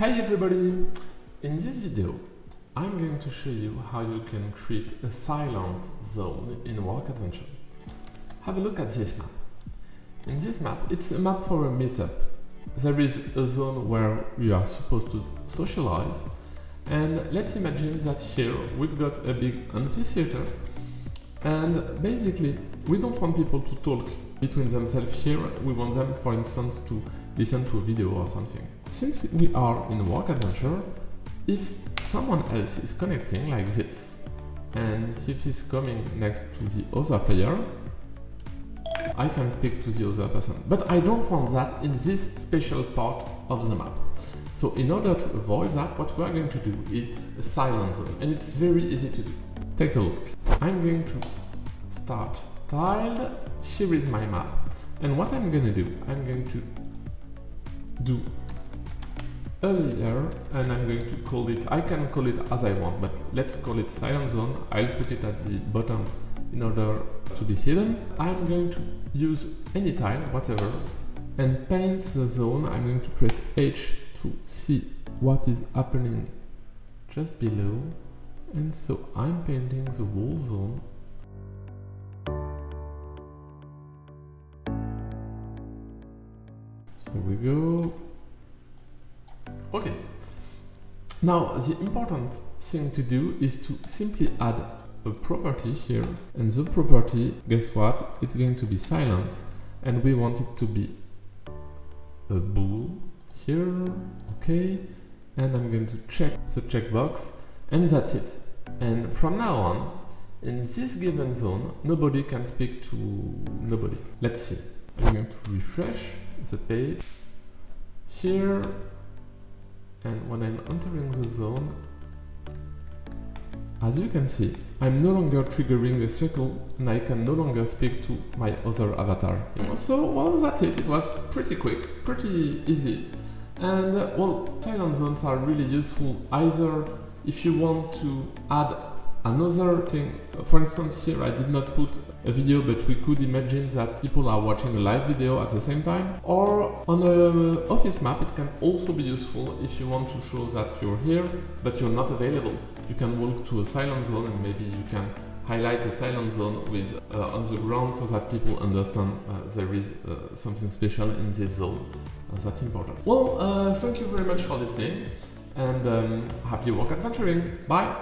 Hey everybody! In this video, I'm going to show you how you can create a silent zone in WorkAdventure. Have a look at this map. In this map, it's a map for a meetup. There is a zone where you are supposed to socialize, and let's imagine that here we've got a big amphitheater, and basically we don't want people to talk between themselves here, we want them, for instance, to listen to a video or something. Since we are in a WorkAdventure, if someone else is connecting like this, and if he's coming next to the other player, I can speak to the other person. But I don't want that in this special part of the map. So in order to avoid that, what we are going to do is a zone, and it's very easy to do. Take a look. I'm going to start tiled. Here is my map. And what I'm going to do, I'm going to do a layer and I'm going to call it, I can call it as I want, but let's call it silent zone. I'll put it at the bottom in order to be hidden. I'm going to use any tile, whatever, and paint the zone. I'm going to press H to see what is happening just below. And so I'm painting the whole zone Here we go. Okay. Now, the important thing to do is to simply add a property here. And the property, guess what? It's going to be silent. And we want it to be a bool here. Okay. And I'm going to check the checkbox. And that's it. And from now on, in this given zone, nobody can speak to nobody. Let's see. I'm going to refresh the page here and when I'm entering the zone as you can see I'm no longer triggering a circle and I can no longer speak to my other avatar. So well that's it, it was pretty quick, pretty easy and well silent zones are really useful either if you want to add Another thing, for instance here I did not put a video but we could imagine that people are watching a live video at the same time or on an office map it can also be useful if you want to show that you're here but you're not available. You can walk to a silent zone and maybe you can highlight the silent zone with uh, on the ground so that people understand uh, there is uh, something special in this zone. Uh, that's important. Well, uh, thank you very much for listening and um, happy walk adventuring. Bye!